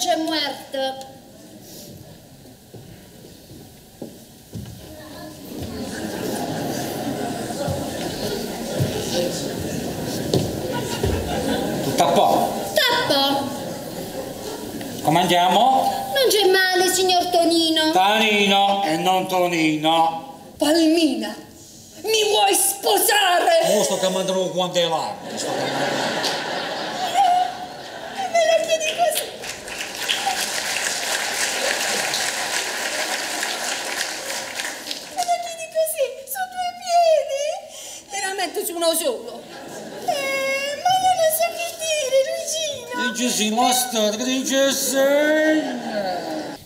c'è po'. Tappo! Come andiamo? Non c'è male, signor Tonino. Tanino e non Tonino. Palmina, mi vuoi sposare? Mo sto chiamando quanto è largo. Sto chiamando. E me la chiedi così? Me la chiedi così, su due piedi? Te la metto su uno solo. Eh, ma non lo so che dire, Luigino. Dice sì, la dice sì.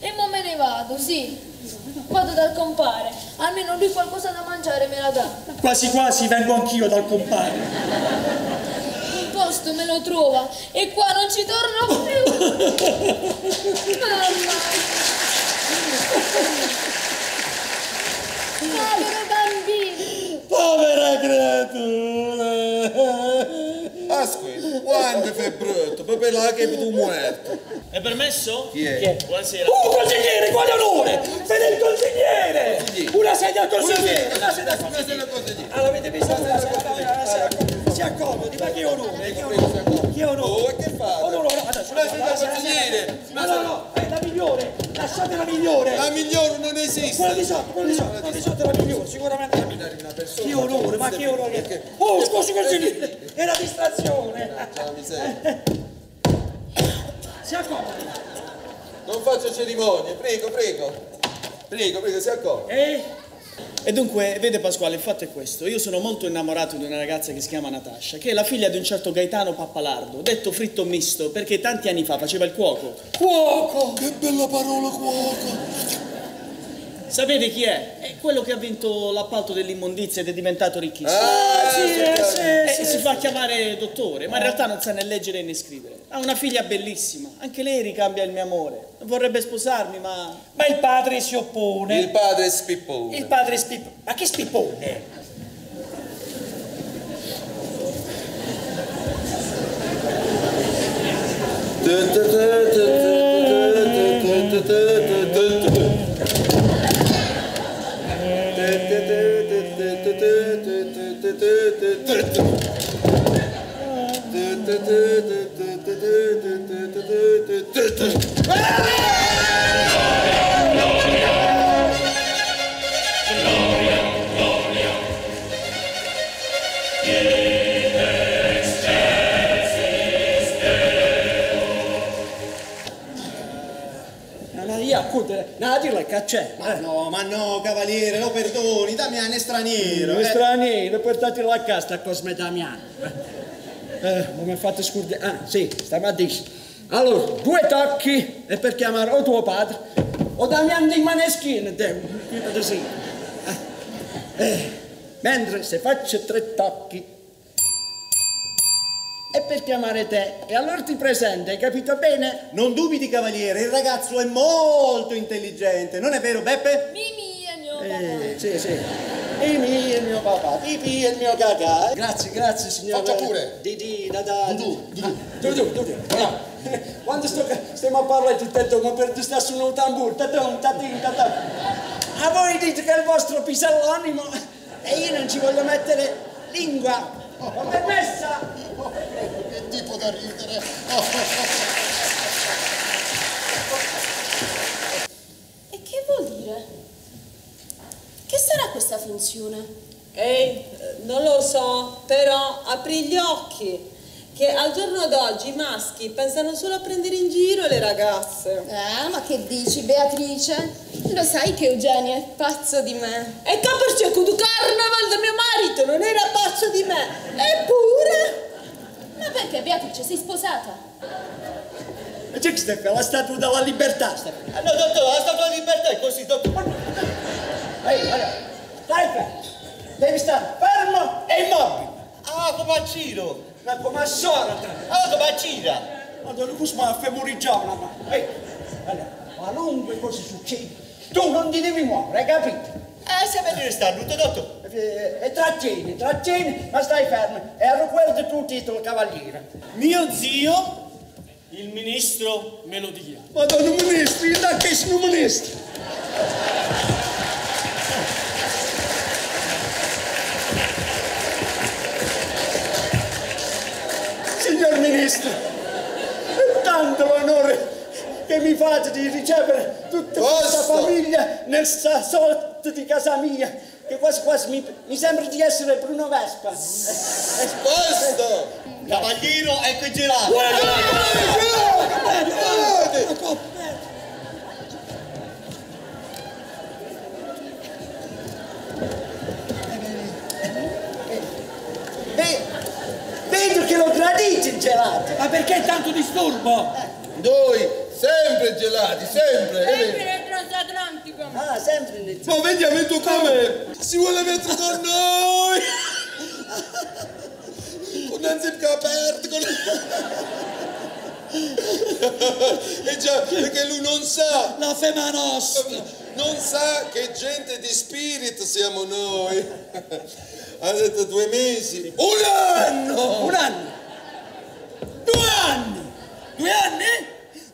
E mo me ne vado, sì. Vado dal compare. Almeno lui qualcosa da mangiare me la dà. Quasi quasi vengo anch'io dal compare. Un posto me lo trova e qua non ci torno più. Mamma. Povero Quando fai brutto, proprio là che tu muerto. È permesso? Chi è? Buonasera. Uh, consigliere, quale onore! Vede il consigliere! Consigliere. Una sedia al consigliere! Una sedia al è consigliere! Allora, avete visto una sedia? Si accomodi, ma che onore! Che onore! Che onore! Oh, che fate? No, no, adesso, Una sedia al consigliere! No, no, no, è la migliore! Lasciate la migliore! La migliore non esiste! Quella di sotto, quella di sotto, quella di sotto è la migliore, sicuramente la migliore! Una persona... Che onore, ma che onore! Oh, scusi consigliere! Era distrazione! Ciao, miseria. Si accomodi! Non faccio cerimonie, prego, prego. Prego, prego, si accorga. Eh? E dunque, vede Pasquale, il fatto è questo. Io sono molto innamorato di una ragazza che si chiama Natascia, che è la figlia di un certo Gaetano Pappalardo, detto fritto misto, perché tanti anni fa faceva il cuoco. Cuoco! Che bella parola, cuoco. Sapete chi è? È quello che ha vinto l'appalto dell'immondizia ed è diventato ricchissimo. Ah, Sì, sì, Eh, sì, fa chiamare dottore, ma in realtà non sa né leggere né scrivere. Ha una figlia bellissima, anche lei ricambia il mio amore. Vorrebbe sposarmi, ma Ma il padre si oppone. Il padre spippone. Il padre spip... Ma che spippone? Non ha c'è. Ma no, ma no, cavaliere, lo perdoni, Damiano è straniero. È eh. straniero, portatelo a casa Cosme Damiano. Eh, mi fate scordare. Ah, sì, stamattina. Allora, due tocchi e per chiamare o tuo padre o Damiano di Maneschino, così. Eh, eh, mentre se faccio tre tocchi è per chiamare te e allora ti presento, hai capito bene? Non dubiti, cavaliere, il ragazzo è molto intelligente, non è vero, Beppe? È mio Eh, sì, sì. Mimì è il mio papà, Pipì è il mio cacà. Grazie, grazie signore. Faccia pure. Didi, da da. Dudu, Dudu. Dudu, Dudu. Bravo. Quando sto, stiamo a parlare di te, ma per te sta su un tamburo, tatum, tatin, tatum. A voi dite che è il vostro pisellonimo e io non ci voglio mettere lingua. Ho permessa? Che tipo da ridere. E che vuol dire? Che sarà questa finzione? Ehi, non lo so, però apri gli occhi che al giorno d'oggi i maschi pensano solo a prendere in giro le ragazze. Ah, ma che dici, Beatrice? Lo sai che Eugenio è pazzo di me. E che perciò con il carnaval del mio marito non era pazzo di me. Eppure... Ma perché, Beatrice, sei sposata? E c'è che stai per la statua della libertà? per- Ah, no, dottore, la statua di libertà è così, dottore. Ehi, guarda, stai fermo. Devi stare fermo e immobile. Ah, come a Ciro. Ma come a. Ah, come a Cira. Ma dove mi ha femoriggiato una mano? Ehi, allora, qualunque cosa succede, tu non ti devi muovere, hai capito? Ah, se vedere sta tutto, dottore. E, e trattieni, trattieni, ma stai fermo. E ricorda tu il titolo cavaliere. Mio zio, Il ministro me lo dia. Madonna ministro, io da che sono ministro? È tanto l'onore che mi fate di ricevere tutta questa Basta. famiglia nel sa- sotto di casa mia, che quasi quasi mi, mi sembra di essere Bruno Vespa. Basta! Cavaliero, ecco i gelati. Ve- gradite il gelato. Ma perché tanto disturbo? Noi sempre gelati, sempre! Sempre nel transatlantico. Ah, sempre nel Ma vediamo tu come si vuole mettere con noi! Con un zip aperto, con... E già, perché lui non sa, La fema nostra. non sa che gente di spirit siamo noi. Ha detto due mesi, un anno! Un anno. Due anni. Due anni?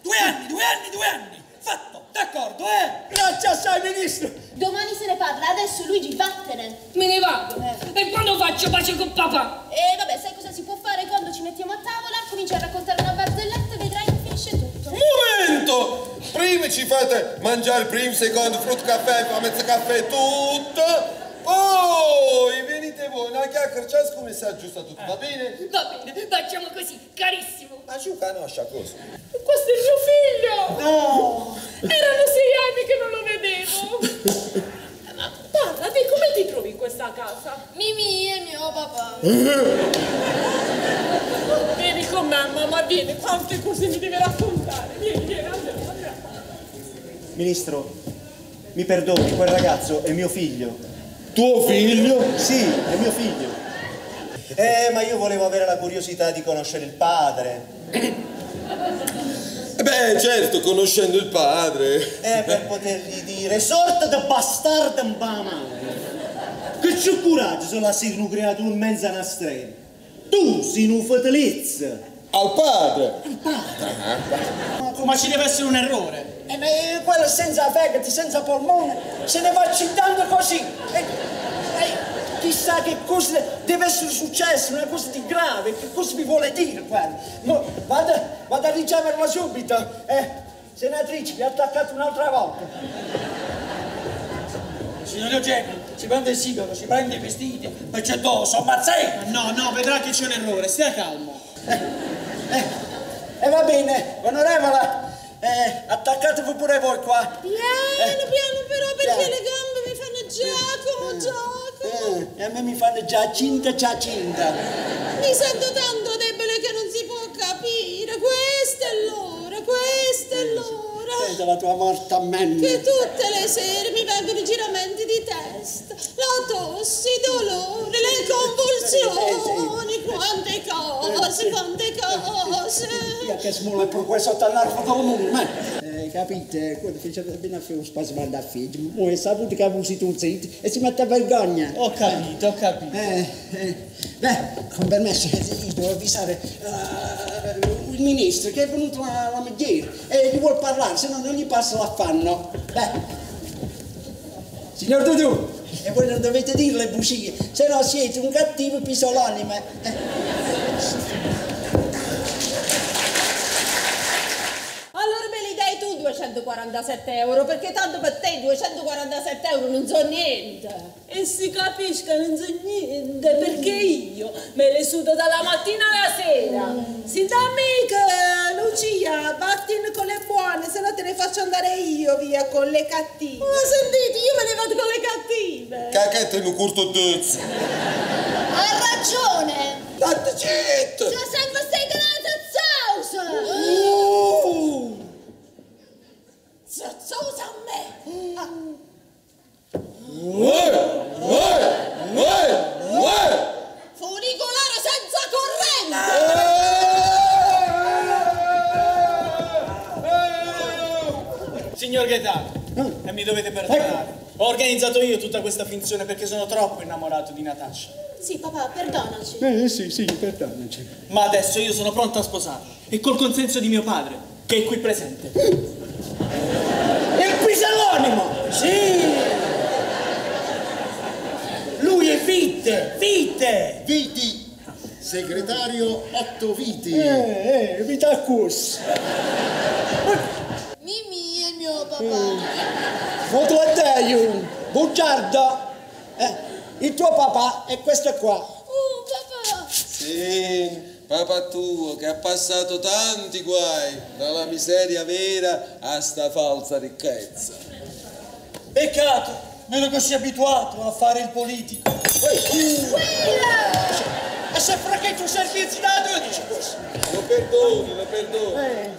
Due anni, due anni, due anni. Fatto, d'accordo, eh? Grazie assai, ministro. Domani se ne parla, adesso Luigi vattene. Me ne vado. E quando faccio pace con papà? E vabbè, sai cosa si può fare quando ci mettiamo a tavola? Cominci a raccontare una barzelletta e vedrai che finisce tutto. momento! Prima ci fate mangiare primo, secondo, frutto, caffè, fa mezzo caffè, tutto. Una chiacchiera, ciascuno mi sa giusto tutto, va bene? Va bene, facciamo così, carissimo. Ma ci conosce cosa? Questo è mio figlio. No. Erano sei anni che non lo vedevo. Ma parlati, come ti trovi in questa casa? Mimì e mio papà. Vieni con me, mamma, vieni, quante cose mi deve raccontare. Vieni, vieni, andiamo, andiamo. Ministro, mi perdoni, quel ragazzo è mio figlio. Tuo figlio? Sì, è mio figlio. Eh, ma io volevo avere la curiosità di conoscere il padre. Eh Beh, certo, conoscendo il padre. Eh, per potergli dire, sorta da bastardo in mano. Che c'è coraggio se la sei creatura in mezzo a una strada. Tu sei un fatalezza. Al padre. Ma ci deve essere un errore. E me- quello senza fegato, senza polmone, se ne va citando così. E, e chissà che cosa deve essere successo, una cosa di grave, che cosa vi vuole dire quello. Mo, vado, vado a riceverla subito. Eh, senatrice, vi ha attaccato un'altra volta. Signor Eugenio, si prende il sigaro, si prende i vestiti, poi c'è dosso, ammazzai! No, no, vedrà che c'è un errore, stia calmo. Eh, e va bene, onorevole, eh, attaccatevi pure voi qua. Piano, Eh. piano però perché Piano. le gambe mi fanno Giacomo, Giacomo. Eh, e a me mi fanno già cinta, già cinta. Mi sento tanto debole che non si può capire. Questa è l'ora, questa è l'ora. Senta la tua morta a me. Che tutte le sere mi vengono i giramenti di testa, la tosse, i dolori, le convulsioni, quante cose, quante cose. Via che smulla per questo all'arco del mondo, ma... Eh, capite, quando fece bene a fare un spasmando a figlio, poi saputo che avevo tu zitto e si mette a vergogna. Ho capito, ho capito. Eh, eh, beh, con permesso, eh, io devo avvisare eh, il ministro che è venuto la, la mediera e gli vuol parlare, se no non gli passa l'affanno. Beh, signor Dudu, e voi non dovete dire le bugie, se no siete un cattivo pisolonime. Eh. Allora me li dai tu 247 euro, perché tanto per te 247 euro non so niente. E si capisca, non so niente, perché io me le sudo dalla mattina alla sera. Si dà mica, Lucia, vattene con le buone, se no te ne faccio andare io via con le cattive. Ma sentite, io me ne vado con le cattive. Cacchetta in un curto duzzo. Ha ragione! State zitto! C'è sempre Zazzosa a me. Uè, uè, uè, uè! Funicolare senza corrente. Signor Gaetano, e mi dovete perdonare. Ho organizzato io tutta questa finzione perché sono troppo innamorato di Natascia. Sì, papà, perdonaci. Eh sì, sì, perdonaci. Ma adesso io sono pronto a sposarla. E col consenso di mio padre, che è qui presente. Sì! Lui è Vitte, Vitte! Viti, segretario Otto Viti. Eh, eh, Vitacus! Mimì è il mio papà. Foto a te, io! Bugiardo! Eh, il tuo papà è questo qua. Oh, papà. Sì, papà tuo che ha passato tanti guai, dalla miseria vera a sta falsa ricchezza. Peccato, non ero così abituato a fare il politico. E se fra che tu servizi da 12 questo? Lo perdoni, lo perdoni. Eh,